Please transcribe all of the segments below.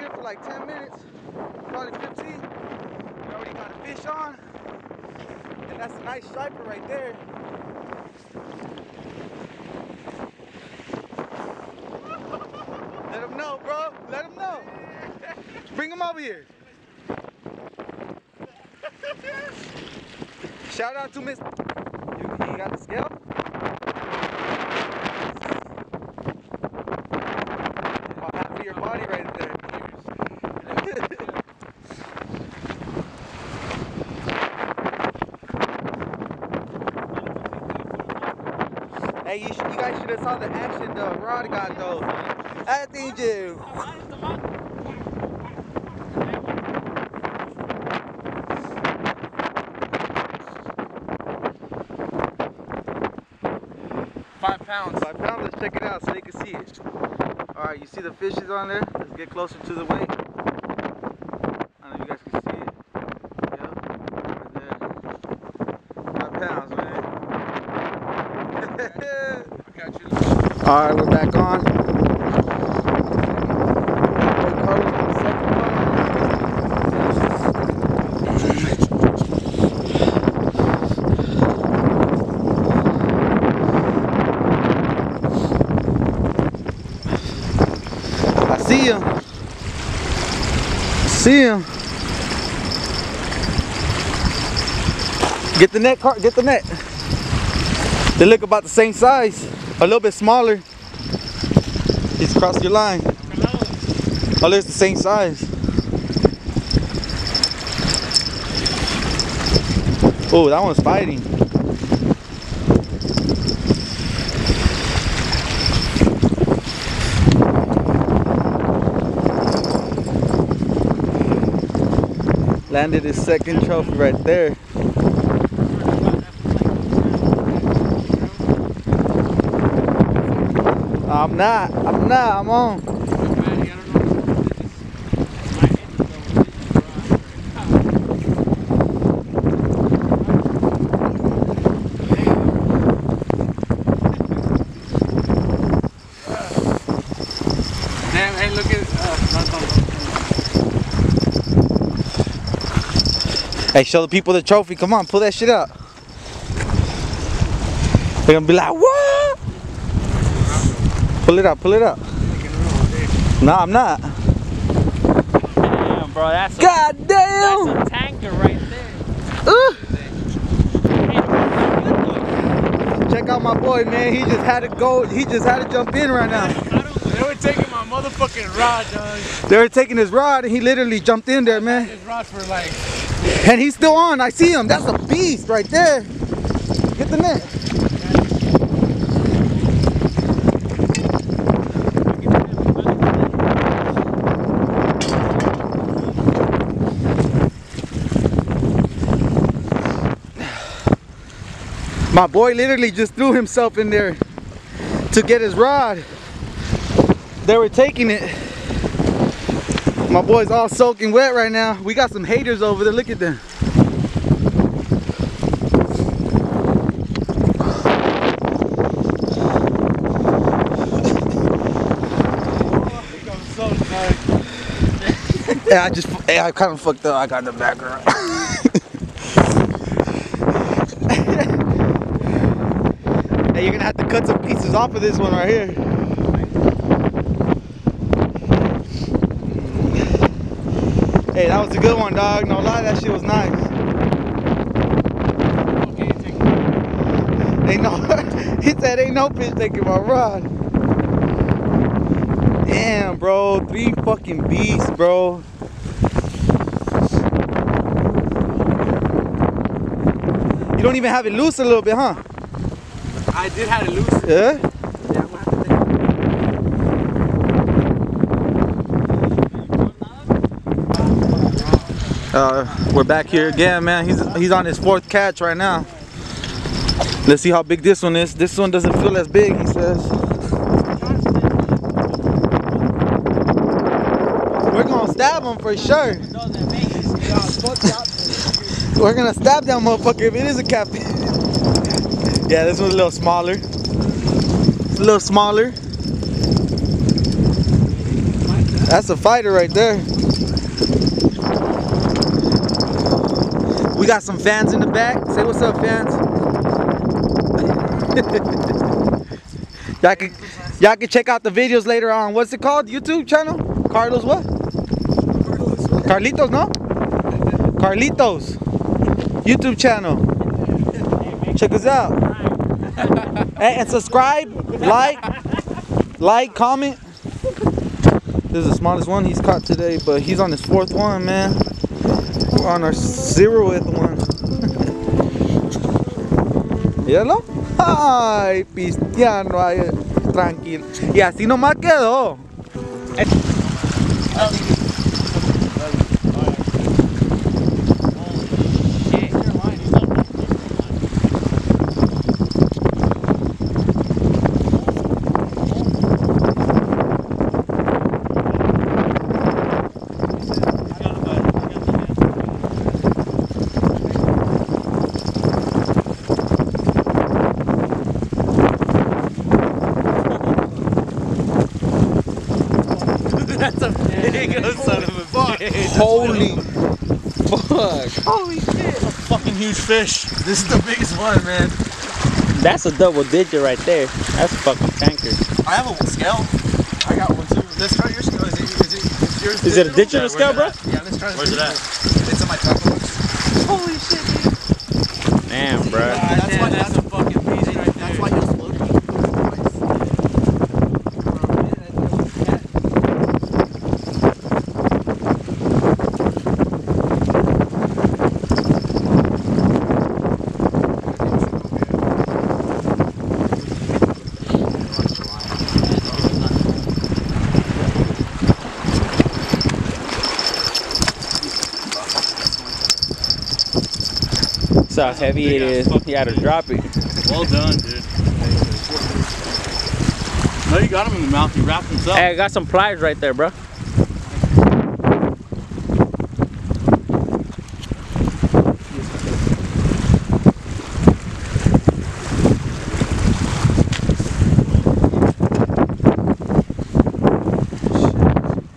here for like 10 minutes, probably 15. We already got a fish on. And that's a nice striper right there. Let him know, bro. Let him know. Bring him over here. Shout out to Miss. You got the scale? About half of your body right there. Hey, you, sh- you guys should have saw the action the rod got though. I think you. Five pounds. Five pounds, let's check it out so they can see it. Alright, you see the fishes on there? Let's get closer to the weight. I know you guys can see it. Yep, right there. Five pounds, man. I got you. Alright, we're back on. I see him. See him. Get the net, get the net. They look about the same size, a little bit smaller. He's crossed your line. Oh, they're the same size. Oh, that one's fighting. Landed his second trophy right there. I'm not. I'm not. I'm on. Damn, hey, look at. Uh, no. Hey, show the people the trophy. Come on, pull that shit out. They're gonna be like, what? Pull it up, Pull it up. No, I'm not. Damn, bro, that's a, God that's damn. a tanker right there. Uh, check out my boy, man. He just had to go. He just had to jump in right now. They were taking my motherfucking rod, dog. They were taking his rod, and he literally jumped in there, man. This rod for like. And he's still on. I see him. That's a beast right there. Get the net. My boy literally just threw himself in there to get his rod. They were taking it. My boy's all soaking wet right now. We got some haters over there. Look at them. Yeah, I just, yeah, I kind of fucked up. I got the background. hey, you're gonna have to cut some pieces off of this one right here. Hey, that was a good one, dog. No lie, that shit was nice. Ain't no, he said ain't no fish taking my rod. Damn, bro, three fucking beasts, bro. You don't even have it loose a little bit, huh? I did have it loose. Yeah. Yeah, I'm gonna have to take Uh, we're back here again, man. He's he's on his fourth catch right now. Let's see how big this one is. This one doesn't feel as big, he says. We're gonna stab him for sure. We're gonna stab that motherfucker if it is a catfish. yeah, this one's a little smaller. It's a little smaller. That's a fighter right there. We got some fans in the back. Say what's up, fans. y'all can y'all can check out the videos later on. What's it called? YouTube channel? Carlos what? Carlitos, no? Carlitos. YouTube channel. Check us out. Hey, and subscribe, like, like, comment. This is the smallest one he's caught today, but he's on his fourth one, man. We're on our zeroth one. ¿Míralo? Ay, pistiano tranquilo. Y así nomás quedó. Oh, That's a big son of a bitch. Holy fuck. Holy shit. A fucking huge fish. This is the biggest one, man. That's a double digit right there. That's a fucking tanker. I have a scale. I got one too. Let's try your scale. Is it, is it, is yours Is it a digital scale, bro? Yeah, let's try this. Where's it at? It's in my tackle box. Holy shit, dude. Damn, bro. that's why that's a fucking beast right there. That's why he was floating. That's how heavy it is. You had to drop it. Well done, dude. No, you got him in the mouth. He wrapped himself. Hey, I got some pliers right there, bro.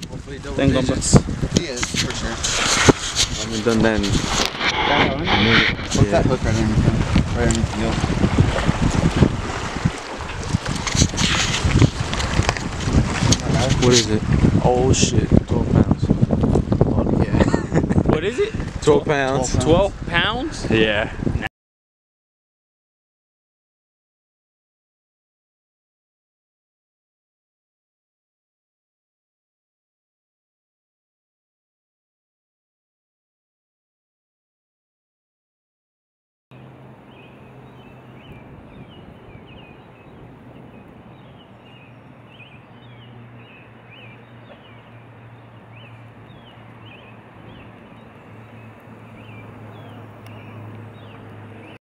Hopefully double He is, for sure. I haven't done that in What's that hook right underneath him? Right underneath the gill. What is it? Oh shit, 12 pounds. Oh, yeah. What is it? 12 pounds. 12 pounds? Yeah.